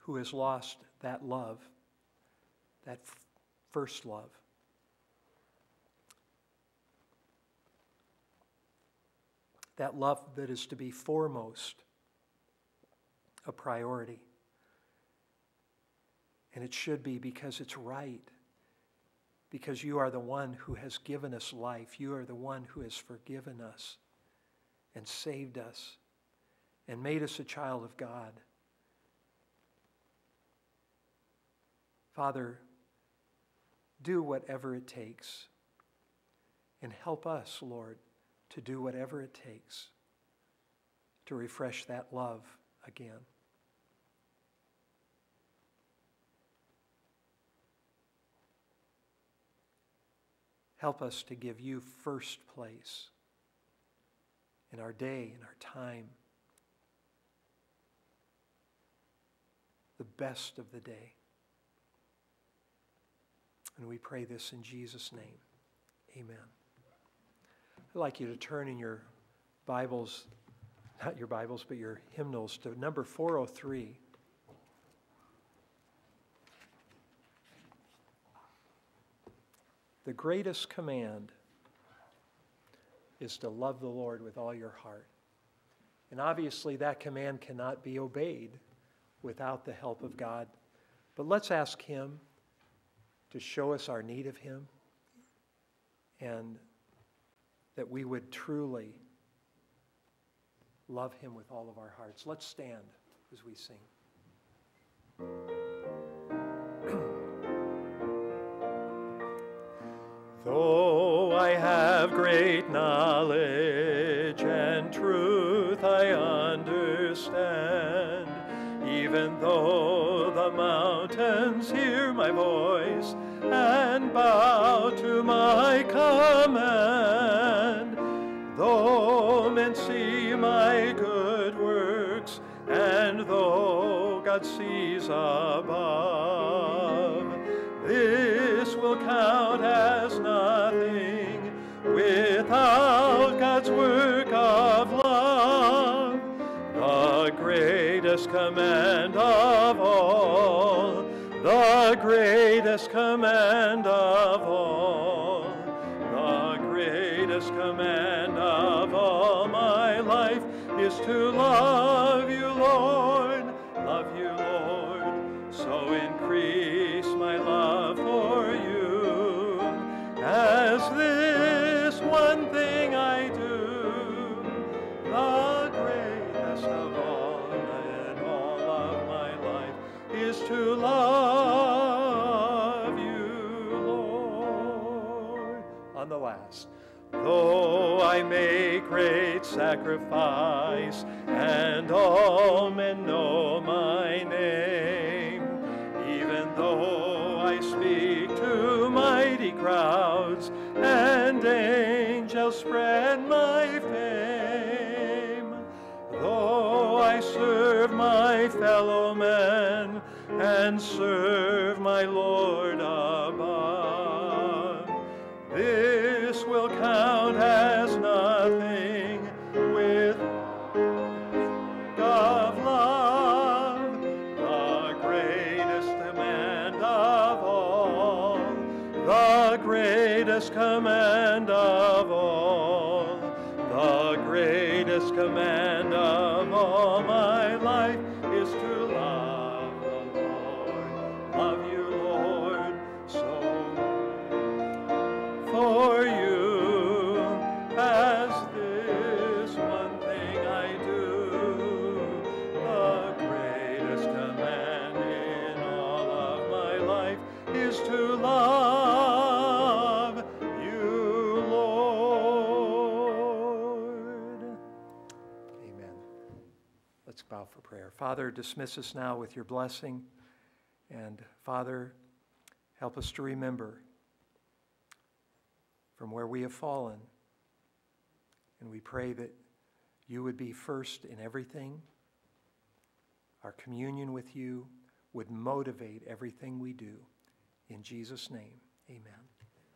C: who has lost that love, that f- first love. That love that is to be foremost a priority. And it should be because it's right. Because you are the one who has given us life. You are the one who has forgiven us and saved us and made us a child of God. Father, do whatever it takes and help us, Lord to do whatever it takes to refresh that love again. Help us to give you first place in our day, in our time, the best of the day. And we pray this in Jesus' name. Amen. I'd like you to turn in your Bibles, not your Bibles, but your hymnals to number 403. The greatest command is to love the Lord with all your heart. And obviously, that command cannot be obeyed without the help of God. But let's ask Him to show us our need of Him and that we would truly love him with all of our hearts. Let's stand as we sing. *clears throat* Though I have great knowledge and truth I understand, even though the mountains hear my voice and bow to my command, though men see my good works, and though God sees above, this will count as nothing without God's work of love, the greatest command of all, the greatest command of all, is to love sacrifice, and all men know my name, even though I speak to mighty crowds, and angels spread my fame, though I serve my fellow men, and serve my Lord dismiss us now with your blessing. And Father, help us to remember from where we have fallen. And we pray that you would be first in everything. Our communion with you would motivate everything we do. In Jesus' name, amen.